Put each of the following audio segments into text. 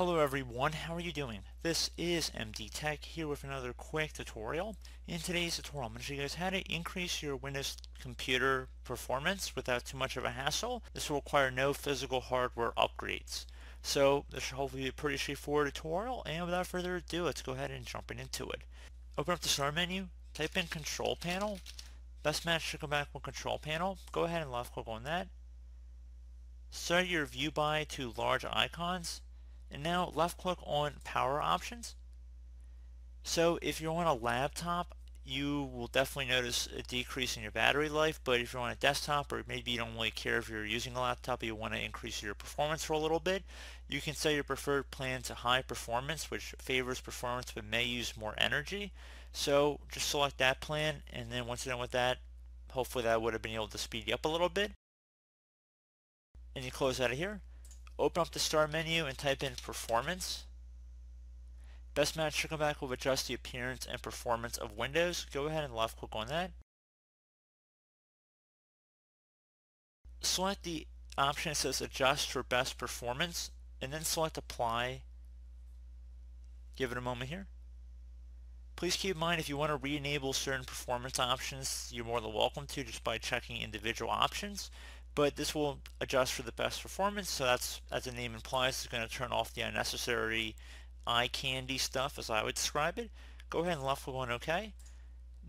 Hello everyone, how are you doing? This is MD Tech here with another quick tutorial. In today's tutorial, I'm going to show you guys how to increase your Windows computer performance without too much of a hassle. This will require no physical hardware upgrades. So this should hopefully be a pretty straightforward tutorial, and without further ado, let's go ahead and jump into it. Open up the Start menu, type in Control Panel. Best match should come back with Control Panel. Go ahead and left click on that. Set your view by to large icons and now left click on power options. So if you're on a laptop, you will definitely notice a decrease in your battery life, but if you're on a desktop or maybe you don't really care if you're using a laptop, you want to increase your performance for a little bit, you can set your preferred plan to high performance, which favors performance but may use more energy. So just select that plan, and then once you're done with that, hopefully that would have been able to speed you up a little bit. And you close out of here open up the start menu and type in performance. Best match should come back will adjust the appearance and performance of Windows. Go ahead and left click on that. Select the option that says adjust for best performance and then select apply. Give it a moment here. Please keep in mind if you want to re-enable certain performance options, you're more than welcome to just by checking individual options but this will adjust for the best performance so that's as the name implies it's going to turn off the unnecessary eye candy stuff as I would describe it. Go ahead and left click on OK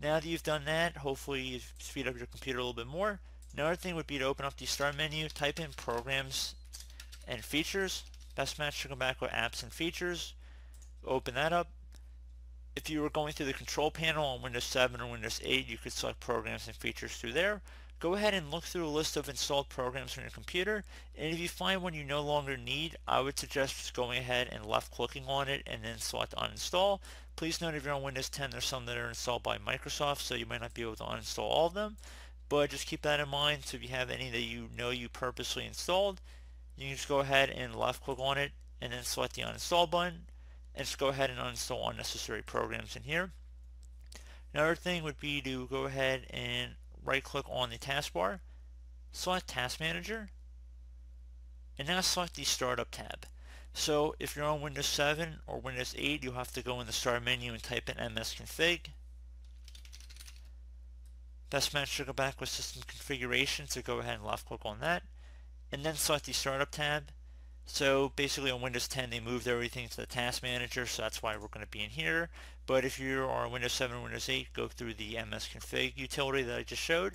now that you've done that hopefully you speed up your computer a little bit more. Another thing would be to open up the start menu type in programs and features. Best match to go back with apps and features. Open that up. If you were going through the control panel on Windows 7 or Windows 8 you could select programs and features through there go ahead and look through a list of installed programs on your computer and if you find one you no longer need I would suggest just going ahead and left clicking on it and then select uninstall. Please note if you're on Windows 10 there's some that are installed by Microsoft so you might not be able to uninstall all of them but just keep that in mind so if you have any that you know you purposely installed you can just go ahead and left click on it and then select the uninstall button and just go ahead and uninstall unnecessary programs in here. Another thing would be to go ahead and right click on the taskbar, select Task Manager, and now select the Startup tab. So if you're on Windows 7 or Windows 8, you'll have to go in the Start menu and type in msconfig. Best match to go back with system configuration, so go ahead and left click on that. And then select the Startup tab. So basically on Windows 10 they moved everything to the Task Manager, so that's why we're going to be in here. But if you are on Windows 7 or Windows 8, go through the msconfig utility that I just showed.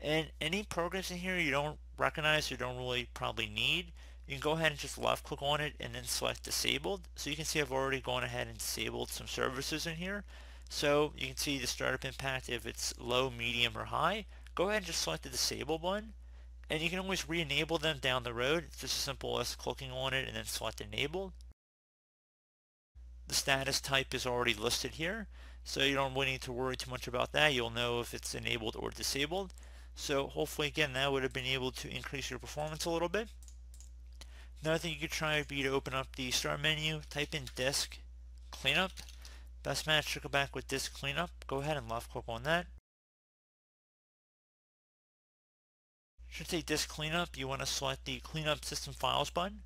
And any programs in here you don't recognize or don't really probably need, you can go ahead and just left click on it and then select disabled. So you can see I've already gone ahead and disabled some services in here. So you can see the startup impact if it's low, medium, or high. Go ahead and just select the disable button and you can always re-enable them down the road. It's just as simple as clicking on it and then select enable. The status type is already listed here, so you don't really need to worry too much about that. You'll know if it's enabled or disabled. So hopefully again that would have been able to increase your performance a little bit. Another thing you could try would be to open up the start menu, type in disk cleanup. Best match should go back with disk cleanup. Go ahead and left click on that. Should say disk cleanup, you want to select the cleanup system files button.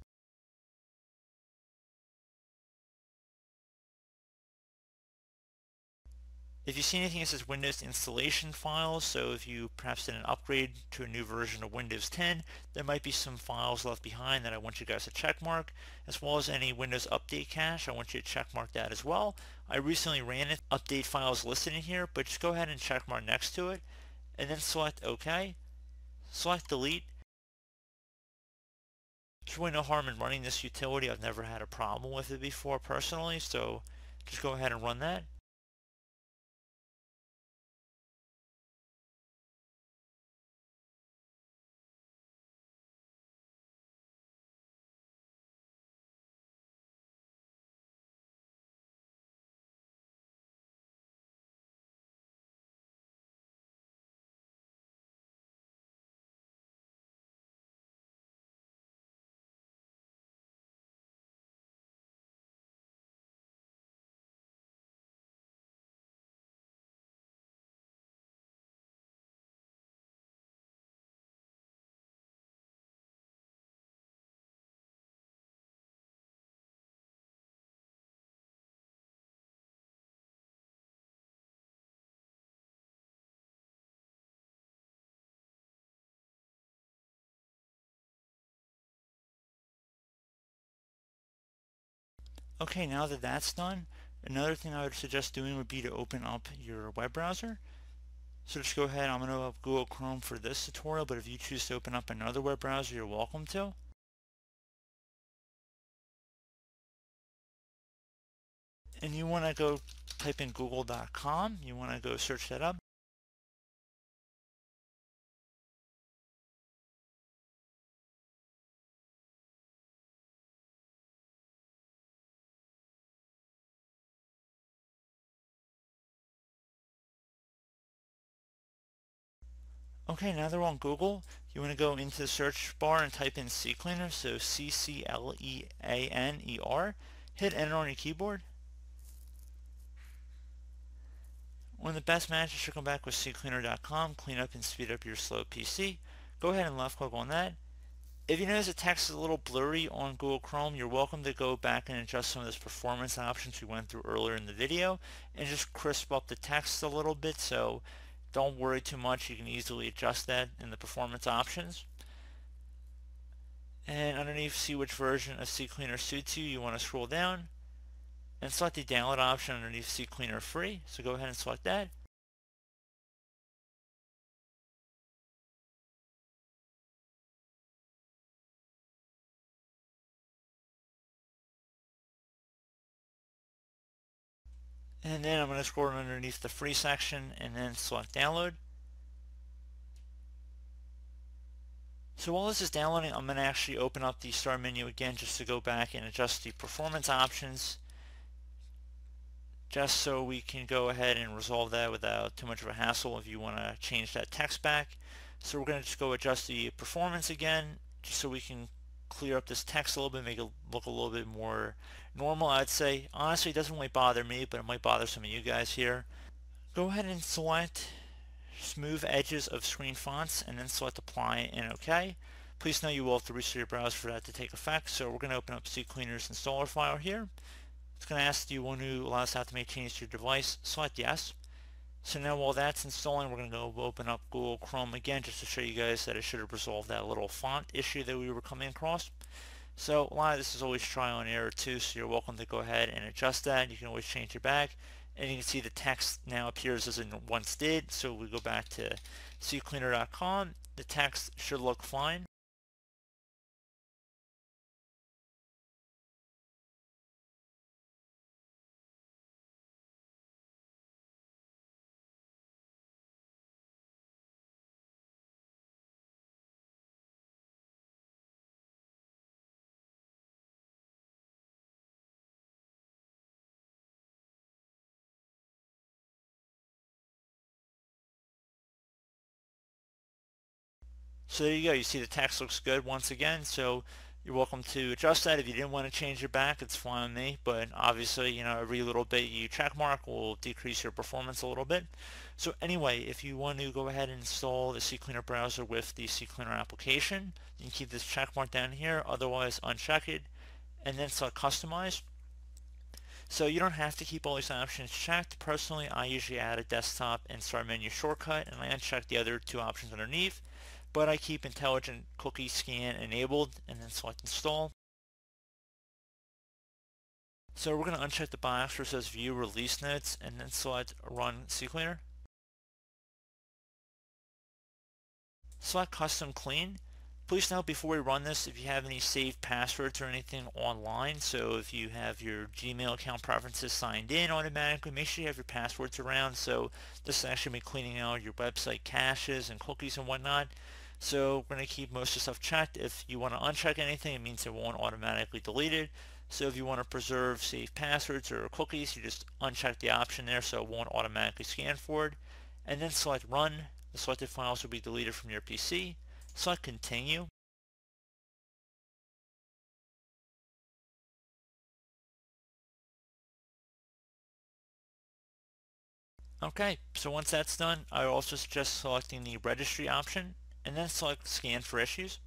If you see anything that says Windows installation files, so if you perhaps did an upgrade to a new version of Windows 10, there might be some files left behind that I want you guys to check mark, as well as any Windows update cache, I want you to check mark that as well. I recently ran it, update files listed in here, but just go ahead and check mark next to it, and then select OK select delete. There's really no harm in running this utility. I've never had a problem with it before personally, so just go ahead and run that. Okay, now that that's done, another thing I would suggest doing would be to open up your web browser. So just go ahead, I'm going to Google Chrome for this tutorial, but if you choose to open up another web browser, you're welcome to. And you want to go type in google.com, you want to go search that up. Okay, now they're on Google. You want to go into the search bar and type in CCleaner, so C-C-L-E-A-N-E-R. Hit enter on your keyboard. One of the best matches should come back with CCleaner.com. Clean up and speed up your slow PC. Go ahead and left click on that. If you notice the text is a little blurry on Google Chrome, you're welcome to go back and adjust some of those performance options we went through earlier in the video and just crisp up the text a little bit so don't worry too much. You can easily adjust that in the performance options. And underneath, see which version of CCleaner suits you. You want to scroll down and select the download option underneath CCleaner free. So go ahead and select that. And then I'm going to scroll underneath the free section and then select download. So while this is downloading, I'm going to actually open up the start menu again just to go back and adjust the performance options just so we can go ahead and resolve that without too much of a hassle if you want to change that text back. So we're going to just go adjust the performance again just so we can clear up this text a little bit, make it look a little bit more normal, I'd say. Honestly, it doesn't really bother me, but it might bother some of you guys here. Go ahead and select Smooth Edges of Screen Fonts, and then select Apply and OK. Please know you will have to restart your browser for that to take effect, so we're going to open up CCleaner's installer file here. It's going to ask, do you want to allow us to make changes to your device? Select yes. So now while that's installing, we're going to go open up Google Chrome again just to show you guys that it should have resolved that little font issue that we were coming across. So a lot of this is always trial and error too, so you're welcome to go ahead and adjust that. You can always change it back. And you can see the text now appears as it once did. So we go back to ccleaner.com. The text should look fine. So there you go. You see the text looks good once again. So you're welcome to adjust that. If you didn't want to change it back, it's fine with me. But obviously, you know, every little bit you check mark will decrease your performance a little bit. So anyway, if you want to go ahead and install the CCleaner browser with the CCleaner application, you can keep this check mark down here. Otherwise, uncheck it and then select Customize. So you don't have to keep all these options checked. Personally, I usually add a desktop and start menu shortcut and I uncheck the other two options underneath but I keep intelligent cookie scan enabled and then select install. So we're going to uncheck the box where it says view release notes and then select run CCleaner. Select custom clean. Please note before we run this if you have any saved passwords or anything online so if you have your Gmail account preferences signed in automatically make sure you have your passwords around so this is actually going to be cleaning out your website caches and cookies and whatnot so we're going to keep most of the stuff checked. If you want to uncheck anything, it means it won't automatically delete it. So if you want to preserve safe passwords or cookies, you just uncheck the option there so it won't automatically scan for it. And then select Run. The selected files will be deleted from your PC. Select Continue. Okay, so once that's done, I also suggest selecting the registry option and then select Scan for Issues.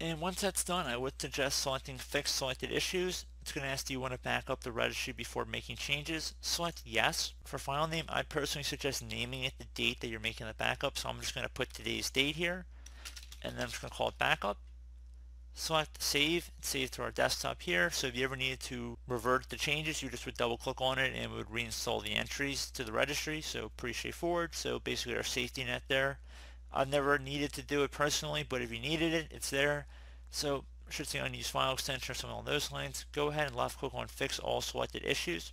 And once that's done, I would suggest selecting Fix Selected Issues. It's going to ask do you want to back up the registry before making changes. Select yes. For file name, I personally suggest naming it the date that you're making the backup. So I'm just going to put today's date here. And then I'm just going to call it backup. Select save, save to our desktop here. So if you ever needed to revert the changes, you just would double click on it and it would reinstall the entries to the registry. So pretty straightforward. So basically our safety net there. I've never needed to do it personally, but if you needed it, it's there. So should say unused file extension or something along those lines. Go ahead and left click on fix all selected issues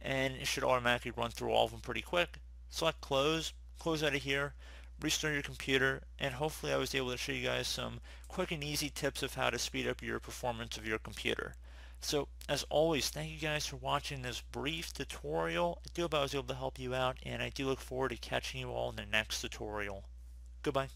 and it should automatically run through all of them pretty quick. Select close, close out of here, restart your computer, and hopefully I was able to show you guys some quick and easy tips of how to speed up your performance of your computer. So as always, thank you guys for watching this brief tutorial. I do hope I was able to help you out, and I do look forward to catching you all in the next tutorial. Goodbye.